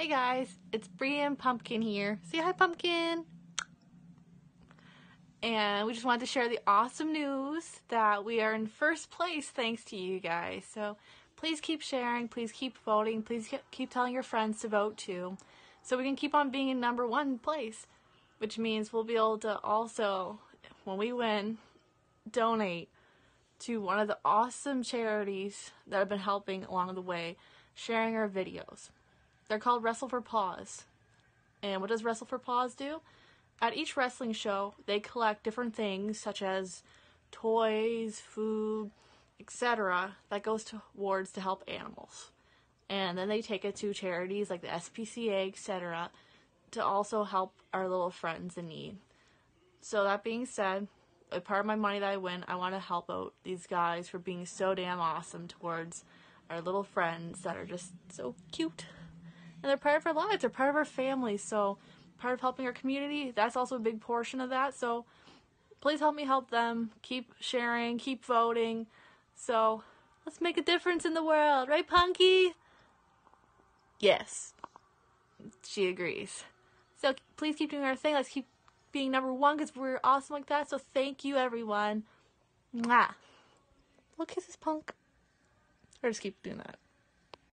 Hey guys, it's Bree and Pumpkin here. Say hi, Pumpkin! And we just wanted to share the awesome news that we are in first place thanks to you guys. So please keep sharing, please keep voting, please keep telling your friends to vote too. So we can keep on being in number one place, which means we'll be able to also, when we win, donate to one of the awesome charities that have been helping along the way, sharing our videos. They're called Wrestle for Paws. And what does Wrestle for Paws do? At each wrestling show, they collect different things such as toys, food, etc. that goes towards to help animals. And then they take it to charities like the SPCA, etc. to also help our little friends in need. So that being said, a part of my money that I win, I want to help out these guys for being so damn awesome towards our little friends that are just so cute. And they're part of our lives, they're part of our family. So, part of helping our community, that's also a big portion of that. So, please help me help them. Keep sharing, keep voting. So, let's make a difference in the world, right, Punky? Yes. She agrees. So, please keep doing our thing. Let's keep being number one because we're awesome like that. So thank you, everyone. Mwah. Little kisses, punk. Or just keep doing that.